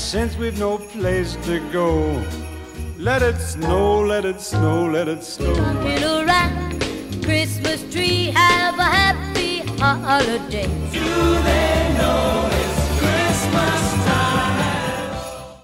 since we've no place to go. Let it snow, let it snow, let it snow. Jumping around Christmas tree, have a happy holiday.